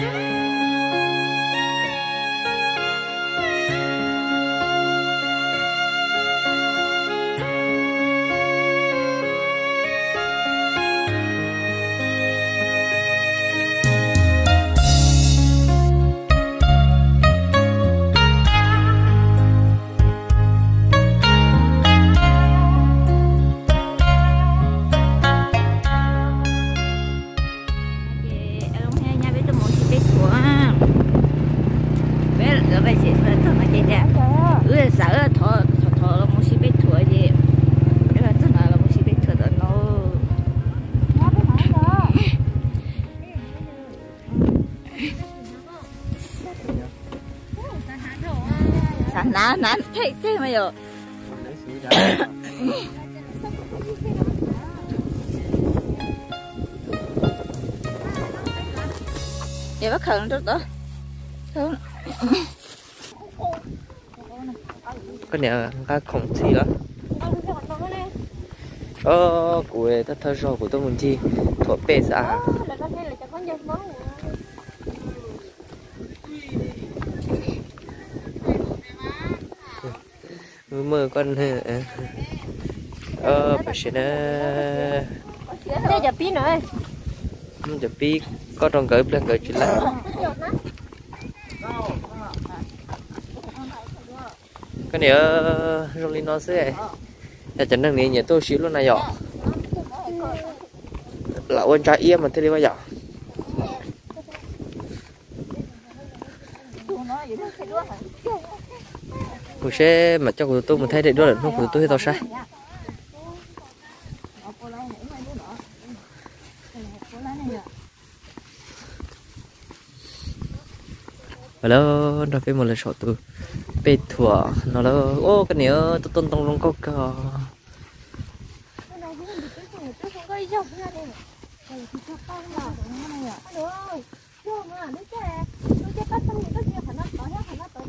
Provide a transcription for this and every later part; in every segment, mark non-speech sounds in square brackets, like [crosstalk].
Música 男男配配没有。[coughs] 也不可能这个可能该恐惧了。哦鬼的他殊活动问题驼背子啊。Mơ con ờ phải xin đây giờ pí nữa không giờ pí có trong gửi lên gửi chuyện lắm cái này ở trong linh nó sẽ. Là chẳng năng này nhà tôi xíu luôn này nhỏ. Là ôn trái yên mà thế đi bao giờ Cô sẽ mà cho của tôi một thay để đó là nó của tôi tao sai. Hello, nó phải một lần sọ tôi bê thua nó là ô cái này tôi tôn tông luôn có cờ Hãy subscribe cho kênh Ghiền Mì Gõ Để không bỏ lỡ những video hấp dẫn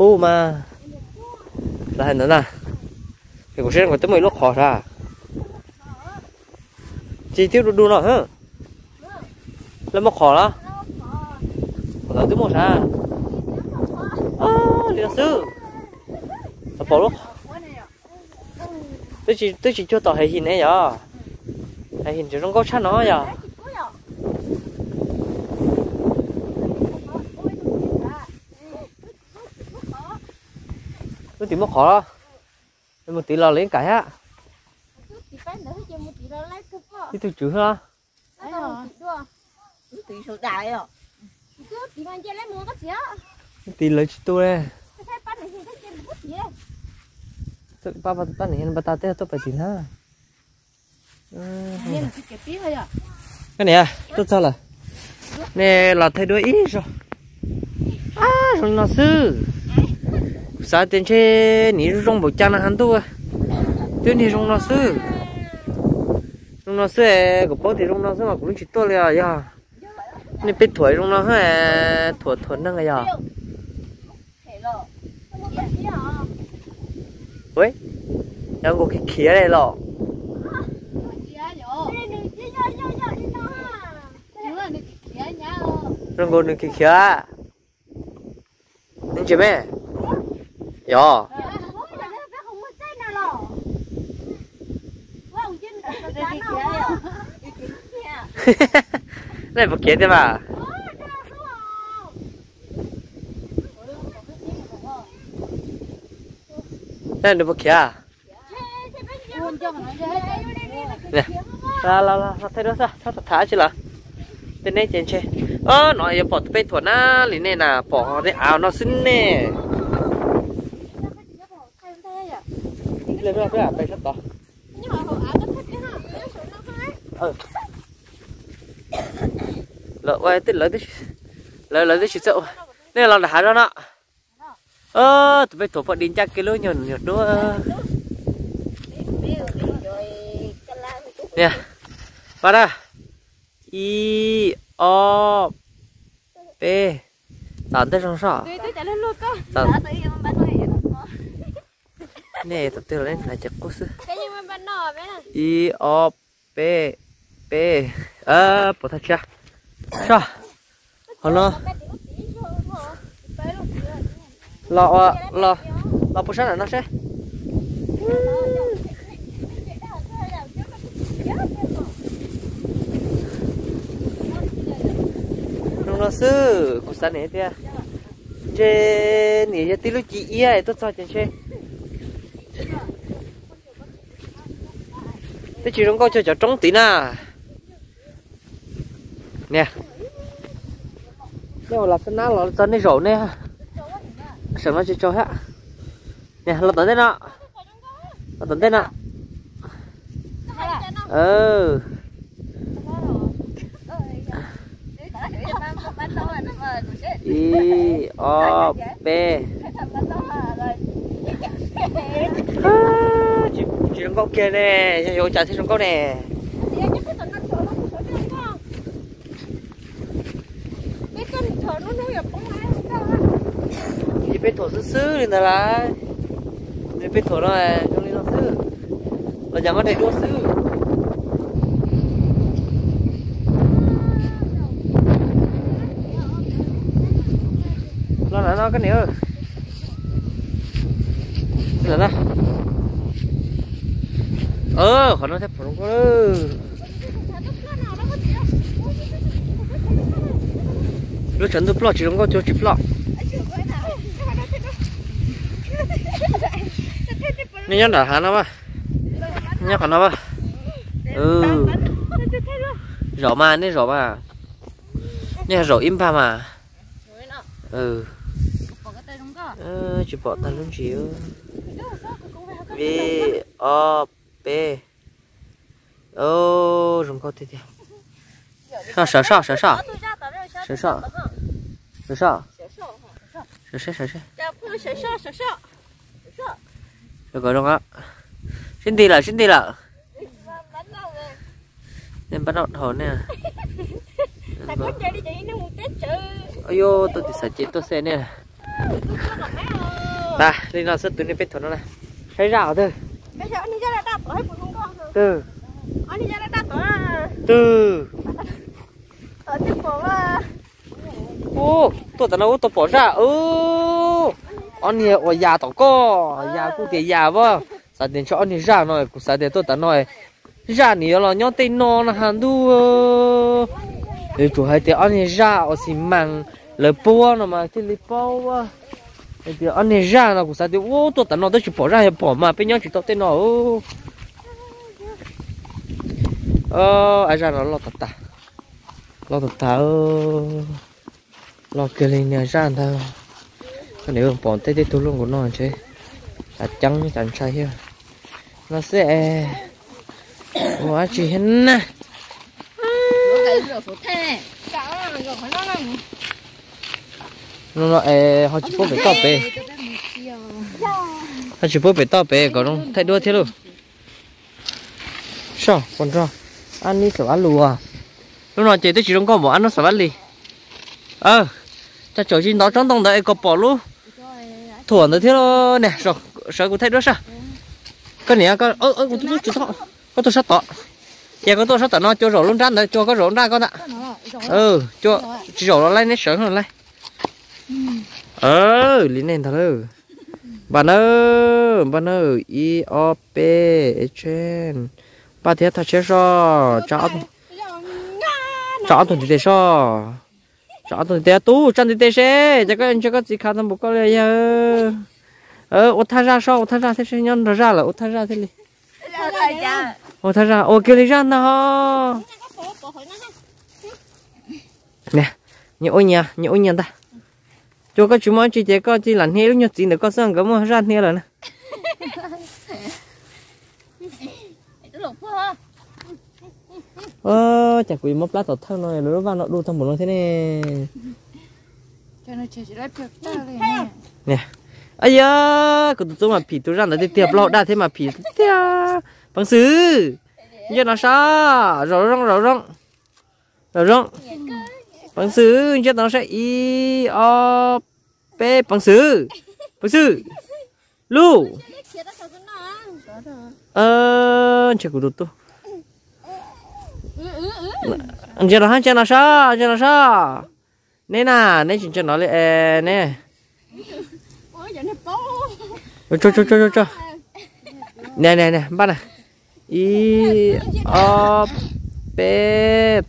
mà là hình nữa nè thì cũng sẽ còn tới mấy lúc khó ra. Chi tiết đu đu nó hả? Là một khó đó là tới một sao à lý sư. Là bỏ lúc tôi chỉ tôi chỉ cho tỏ hệ hình này giờ hệ hình chỉ trong có chăn nó giờ tìm một khó đó. Một tí là lấy cái á. Đi tôi chữ ha. Tí số đại rồi tí lấy tôi. Đây tôi ba ba ba này ba ta tết tôi phải chín ha. Cái này à tôi sao là nè là thay đổi ý rồi. À rồi nó sư sa tiền chế ní rong bộ trang là hắn tu à. Tuyên thì rong nó sư rong nó sư của bố thì rong nó sư mà cũng chỉ tôi là ya dạ. nên biết tuổi rong nó ha tuổi tuổi năng cái ya ôi đang có cái kia này lọ. Rong có cái kia nên chị mẹ yo này [laughs] một kia thế mà. Này được một kia à? Nè. la la la thay đó sao sao thả chứ là. Tên này trên chơi ơ nói giờ bỏ tụi thuần á. Lì này nè bỏ để áo nó xinh nè ra ra bay sắp tỏ ừ. Lỡ quay tích lỡ tích lỡ lỡ chỉ sợ đây là hả đó nọ. Ơ tụi bay thổ phật đi chắc cái lối nhọn nhọn đó. Nè vào đây. I o p. Tạm tới trong sọ tạm nè tập từ lên là chắc cố sư. I o p p à bỏ thật cha sao họ nó? Lọ lọ lọ bữa sáng là nó sẽ. Nó sư cũng sáng này thế trên này tí lúc chị ia tôi cho trên xe thế chị không có cho cho trống tí na nè. Nếu là phân nát là tấn đi rổ nè. Sợ nó cho cho hết nè là tấn thế nọ là tấn thế nọ ừ. I o b chị trong góc kia nè cho vô trả thêm trong góc nè. Chị biết thổ sư sư đi nào lại chị biết thổ rồi trong đi nó sư là chẳng có thể đua sư nó là nó cái nữa là nó ơ khỏi nó thép không có lúc chuẩn tôi plot chỉ không có cho chỉ plot nên nhớ đã hả nó ba nhớ còn nó ba ừ rõ mà nên rõ mà nhớ rõ im pa mà ừ ờ, chỉ bỏ tay luôn chịu vì ờ p ô rồng có thế thế sao sợ sao sợ sao sợ sao sợ sao sợ sợ sợ sợ. Được rồi đúng á xin đi là xin đi là nên bắt đầu thổ nè. [laughs] Ôi yo tôi thì sợ chết tôi xe nè. Ta đi nào sắp tụi này biết thổ nó này thấy rào thôi từ. Từ. Ô tôi tao nói tôi bỏ ra. Ô anh nhỉ ở nhà tao có nhà cũng tiền nhà vợ sao tiền cho anh ra nói cũng sao tiền tôi tao nói ra nhỉ là nhau tên nó là hàng đu để chủ hai tiền anh ra ở xí măng lỡ bua nó mà thì lỡ bua thì này ra nó cũng sao tiền ô, tôi tao nó, tôi chỉ bỏ ra hay bỏ mà, bên nhau chỉ tao tên nó, ô. Ờ ai ra nó lo tật ta lo tật ta ô. Lo kia lên nhà ra ta cái nếu bỏ tay tay tôi luôn của nó chứ. Là trắng chẳng sai hết nó sẽ quá chỉ hết nè nó nó ê họ chỉ bố phải to bể họ chỉ bố phải to bể có đúng thay đua thế luôn. Sao? Còn sao? Ăn đi sợ ăn lùa lúc nào chị tôi chỉ không có bỏ ăn nó sợ ăn lì. Ờ cho chỗ gì nó trong tông đấy có bỏ luôn thua nữa thế lo nè rồi sợ cũng thấy đua sao? Cái này có ơ ơ cũng chút chút có tôi sát tọ giờ có tôi sát tọ nó cho rồi luôn ra nữa cho có rồi ra con ạ. Ừ cho chỉ rồi nó lên nó sợ rồi lên. Ừ. ờ lý nền thật bạn ơi bạn ơi o, p e, trên ba thiết thật chết rồi. Chó chó tụi thì sao chó tụi thì tu chân thì thế sẽ chắc cái cái gì khác thằng có con ờ ô thay ra sao ô thay ra thế sẽ nhân ra rồi ô thay ra thế đi ô thay ra, ô kêu đi ra nào nè, nhớ ôi nhà, nhớ ôi nhà ta cho các chú món chỉ để có chỉ làm hết lúc nhật gì nữa có sang cái mua ra hết rồi nè. Ơ chả quỷ mốc lá tọt thang này nó vào nó đu thằng một nó thế này cho nó chơi nè. Ai ya cái tụi mà phì tụi ra nó đi tiệp lọ đã thế mà phì. Tia bằng sứ. Giờ nó sao? Rõ rong rõ rong rõ rong bằng sứ giờ nó sẽ y, o, p, bằng sứ bằng sứ lu. Ờ chả có anh giờ nó hắn giờ nó sao giờ nó sao nè nè nè chỉ cho nó lại ờ, nè. Cho cho cho cho cho nè nè nè, bắt này y, o p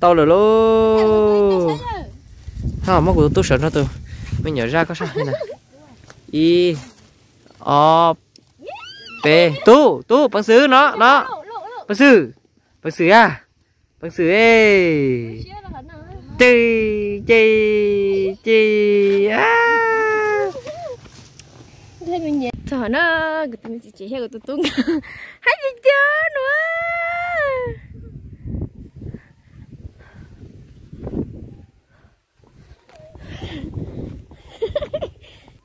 to rồi lô. Ha mà của tôi sợ nó tôi mình nhớ ra có sao? Nè. Y o p tu tu bằng sứ nó nó. Bằng sứ. Bằng sứ à? Bằng sứ ê. Chi chi chi à thế mình nhẹ. Thở nó cái tụi mình chỉ chỉ theo tụi tung. [laughs] Hay gì chưa nữa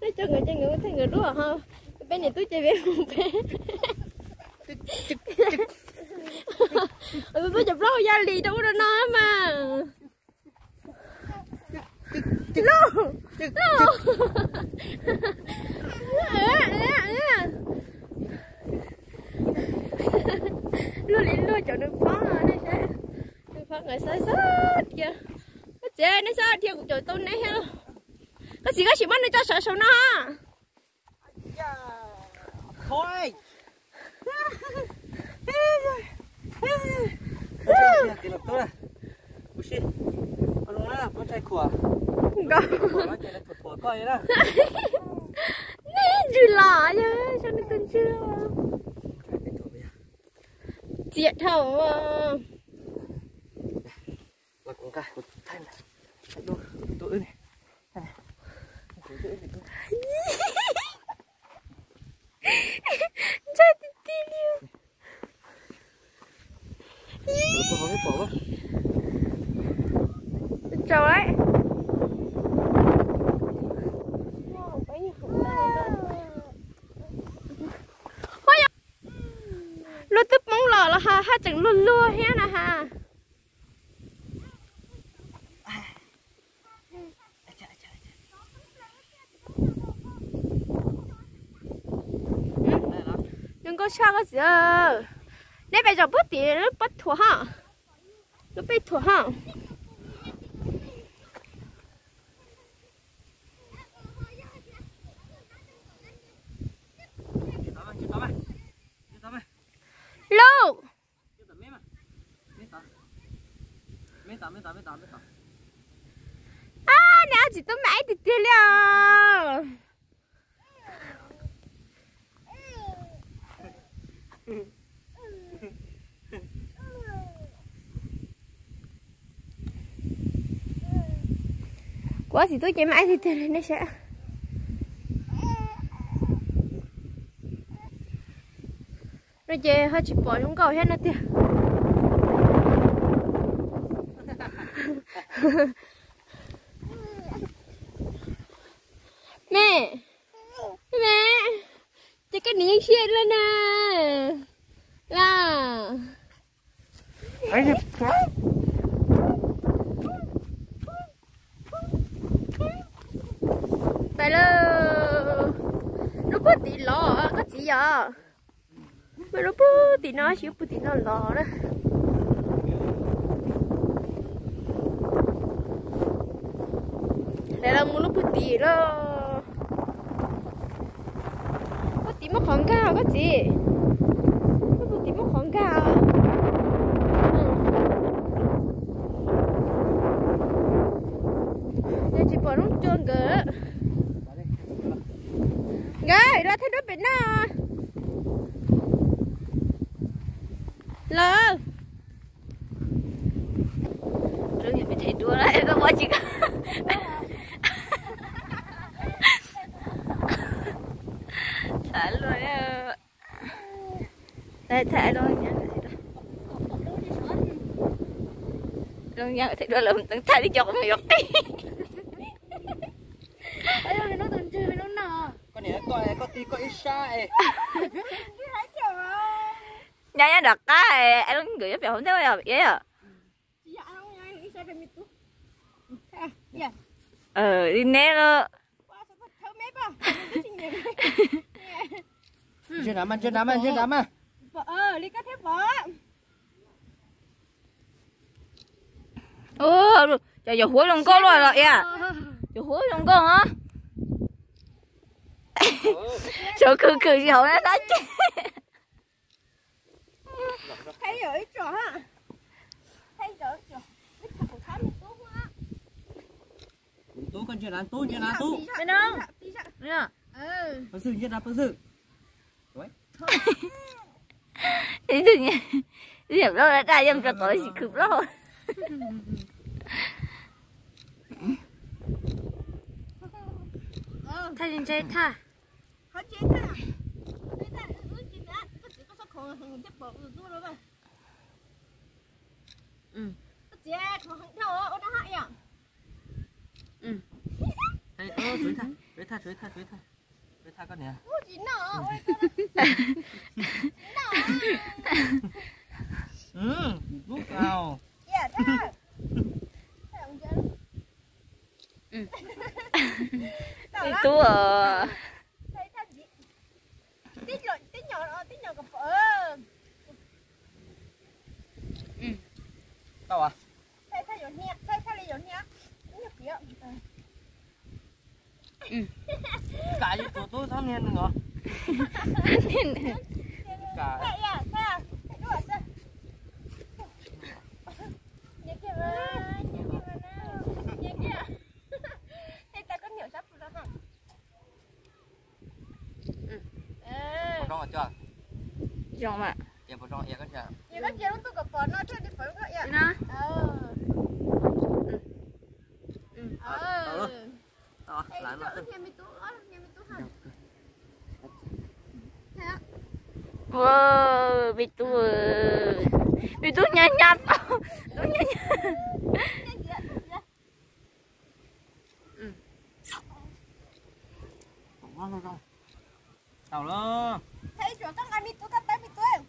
nói cho người chơi người thấy người đua ha bên này tôi chơi với một bên tôi chụp lâu gia lì đâu có nói mà. Lô lô lô lên luôn cho nước phá này sẽ nước phá người sai sót kìa. Cái chế nó sao cũng của tôi này ha cái gì cái gì mà nó cho sợ sợ nó thôi [laughs] nè chưa lạ chứ sao nó tên chưa? Diệt thầu mà là con cái của thay này tôi tôi này chơi tí tí liêu tôi không biết bỏ quá chào ấy lúc tức mong lò là ha ha, chẳng luôn luôn hết nè ha. Ừ. Đừng có sao cái gì nãy bây giờ bớt tiền nó bắt thua ha. Nó bị thua ha lâu à nè chỉ tôi mãi thì tiền liệu quá thì tôi chạy mãi thì tiền nó sẽ nó chơi hơi chụp bỏ xuống cầu hết nó tiền [laughs] mẹ mẹ chơi cái này chuyện lên nè là ấy tại là nó bớt tí lò có gì à mà nó bớt tí nó xíu bớt tí nó lò đó. Đây là muốn nó bớt tí đó có tí mà khoảng cao có gì nó tí mà khoảng cao chị bỏ nó trơn cỡ Gai, ra thấy Lơ. Rồi thì phải thấy đua lại các bạn chị Thả luôn á. Đây, thả luôn nhá luôn. Nhá thì đua là mình thả đi chọc mày giọt [laughs] đi Bây giờ nó từng chơi với nó nọ. con này có [laughs] có có ít sai nhà nhà đặt cái anh gửi cho không thấy bao vậy à ờ đi nè nó [laughs] chưa nắm ăn chưa nắm ăn chưa nắm ăn Ờ, đi cắt thép vỏ. ô giờ giờ hối lòng con rồi rồi à? Giờ hối lòng con hả sợ cười cười gì hậu nó nói chứ. [laughs] Thấy rồi, rồi ha. Thấy rồi, quá. tú con chưa nắm tú chưa nắm tú. bên đâu nè Ừ. bớt dừng chưa nắm bớt dừng thế thì nhỉ Điểm đó là ra em cho tối chỉ cực đó Ờ. [laughs] thay lên chơi tha À? Có có. Ừ. Có chế khổ hàng thầu ô nó hại à? Đây, ơ, chuối tha, chuối tha, chuối tha, chuối tha. Chuối tha con nè. Ủa gì nọ? Ôi, Ừ, lúc [laughs] nào. dạ thế. Thế ông chơi. Ừ. Tao đi lắm. tú ờ Thấy thật gì? Tí nhỏ, tí nhỏ, tí nhỏ gặp vợ. Đâu à? Thấy thấy nhỏ nhẹ, thấy thấy nhỏ nhẹ. Nhỏ kìa. Ờ. Cả như tụi tôi sao nên nữa. Cả. Thế à, thế à? Đúng rồi, sao? Nhẹ mà, nhẹ nào. Nhẹ kìa. Thế ta có nhiều sắp rồi không? Ừ. Ờ. Một trong ở chưa? trong mà Em một trong em có chưa? Nhiều cái kia nó tôi gặp bọn nó thôi đi phải không ạ? nó Ờ. Ừ. Ờ. Đó, Ê, lại mà. chỗ nhà mi tú, đó, nhà mi tú hả? Thế á? wow bị tú bị tú nhanh nhanh tú nhanh nhanh Nhà gì ạ? Dạ. Ngon rồi rồi. Tàu lo. Thấy chỗ các anh mi tú, các bé mi tú ấy.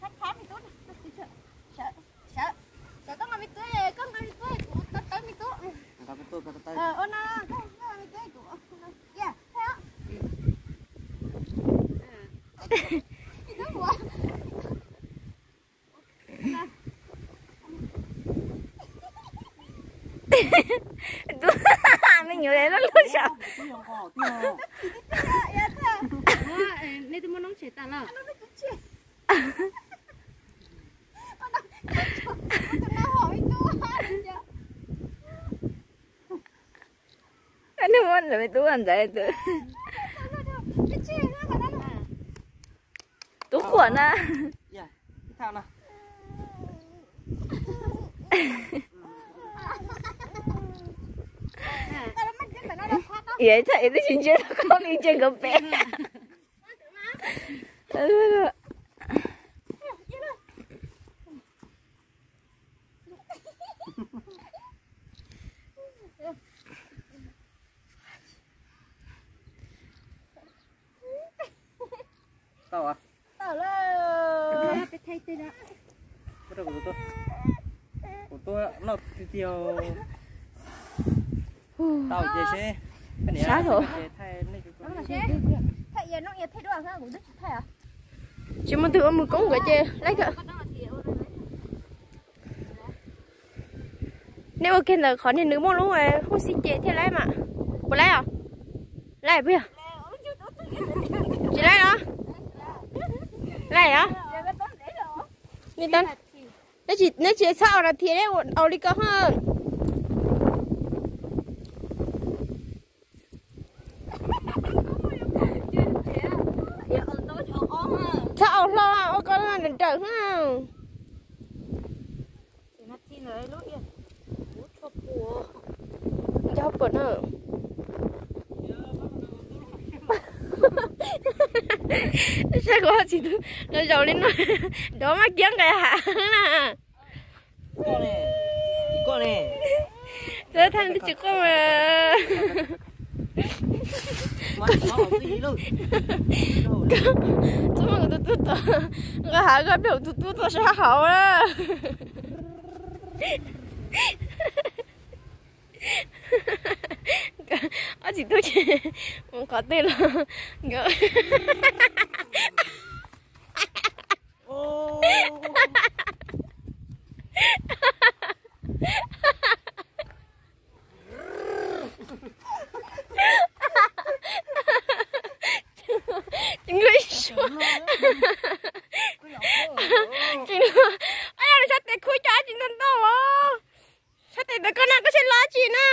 Khách khám mi tú này. Sợ, sợ, sợ. Chỗ các anh mi tú ấy, các anh mi tú ấy, các bé mi tú. Cả cái tôi cả cái tay. Ờ, ô na, anh mi tú ấy, của- Dạ, tú của- tú mình nhớ đến nó. Dạ, dạ, thế à? nên tôi muốn nóng chế ta là Nó mới cứ chuyện. Ô na, chỗ- chỗ nó hỏi mi tú hả? Dạ. Anh bị tú tú đó, mà nó là- tú khuẩn à Dạ. Thao nào. Nó vậy thầy tôi xin chưa con đi chơi gặp bé Tàu à? Tao là- cái thay tôi đã Cái đầu của tôi. Của tôi nó tiêu. Tàu chế xe. Cái này. Sát rồi. Chế thay giờ nó nghe thấy đồ sao cũng rất thầy à? chị muốn tự một công cái chơi lấy cái nếu mà kia là khó nên nữ môn luôn rồi. Không xin chị thế lấy mà. Có lấy à? Lấy bây giờ chị lấy đó lấy đó đi tân nếu chị nếu chị sao là thì đấy ao đi có hơn lo ô [laughs] con là đừng trở không cho bẩn hả sao có chị nó giàu lên nó đó mà kiếm cái hả? Nè Con này. con này giờ thằng đi chụp con mà [laughs] mà nó ở cái gì luôn chúng mình tụt tụt tụt cái hạ cái biểu tụt tụt tụt sẽ hảo á ở chỉ tôi chỉ ô chính ai ăn sao để khui trả chính thân đâu sao để để con nào có sẽ lá chị nè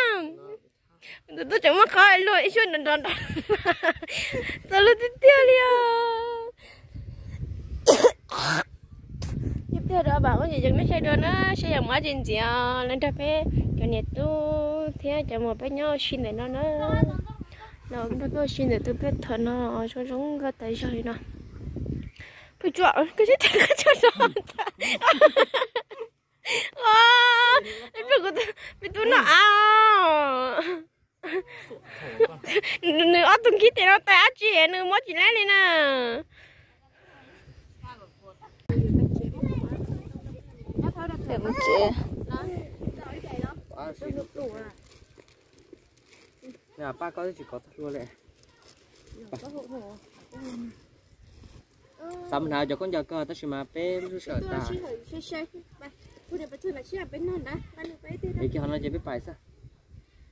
tôi tôi chẳng mắc khai luôn ít chuyện đần đần [laughs] sao luôn tiếp theo liền [coughs] tiếp theo đó bảo có gì chẳng nó sẽ đưa nó sẽ làm quá trình à lên tập hè cái này tu thế chẳng một bé nhau xin để nó nó nó nó có xin để tôi biết thật nó cho chúng cái tay rồi nó phải chọn cái gì thì cái cho nó à việc của tôi bị tôi nó à nữa tung kia thì nó tay chị nữa mất chị lấy lên nè để một chị nhà ba có chỉ có thật luôn lệ sao mình nào cho con giờ cơ ta chỉ mà bé lúc sợ ta để cho nó chỉ biết bài sao.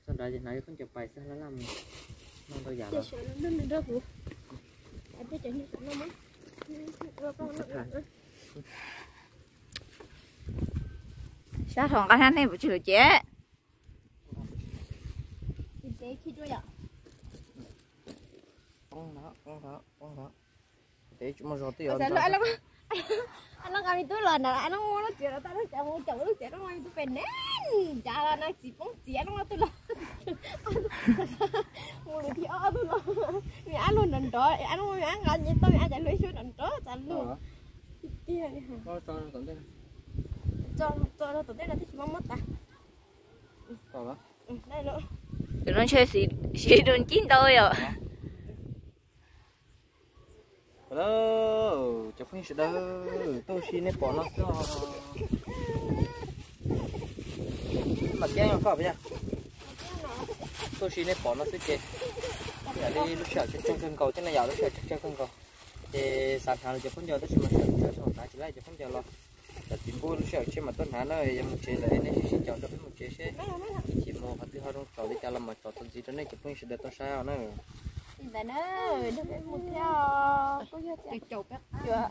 Sau đó thì nói con chụp bài sao nó làm nó đâu giả đâu sao thằng cái này bị chửi chết con đó con đó con đó để chúng mà rồi tôi Sao lại nó anh nó cầm túi lên nè anh nó mua nó chuyện nó tao nó chả mua chữ chuyện nó mua túi bền nén chả là nó chỉ bóng chỉ nó tôi là mua được thì ở tôi là mi ăn luôn nằm đó anh mi ăn ngon như tôi ăn chả lưỡi xuống nằm đó chả luôn có cho nó tận đây cho cho nó tụi đây là thích mắm mất ta còn đó đây nữa tụi nó chơi xì xì đồn chín tôi rồi hello, chào phim sẽ đâu tôi xin nếp bỏ nó cho mặt kia không phải nha tôi xin nếp bỏ nó sẽ chết giờ đi, lúc sợ trên cân cầu, thế này giờ lúc sợ trên cân cầu. Thì sản hàng chụp phim giờ, tôi xin mà sợ sợ xong tại chỉ lại chụp phim giờ lo. Đặt tìm mua lúc sợ trên mà tôi hả nó một chế là nên xin chọn được một chế sẽ chỉ mua hạt thứ hai trong trò đi cho làm mà trò tôi gì đó này chụp phim sẽ để tôi sao nữa đã nữa đừng phải mua theo có như chặt chụp á chưa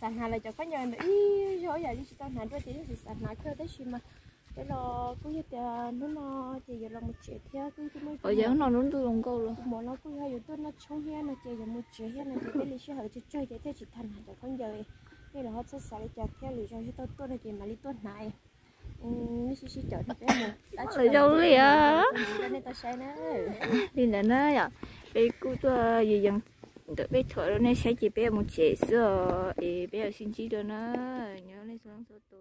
sàn hà là cho phát nhờ nữa ý rồi giờ đi tao nản rồi thì đi sản hà cơ tới xí mà cái lo cứ như thế nó nó thì giờ là một triệu theo cứ cứ mới ở giờ nó nó tôi lòng câu luôn. mỗi nó cứ hay tôi nó chống he nó chơi giờ một triệu he nó thì cái lý sử chơi chơi để theo chỉ thành hạt cho phát giờ đây là họ sẽ xài cho theo lý do tôi tôi là chỉ mà lý tôi này lấy đâu lấy à đi là nó à bé cô tôi gì dần được bé thở nó sẽ chỉ bé một chế sữa bé ở sinh chi đó nó nhớ lên xuống tuổi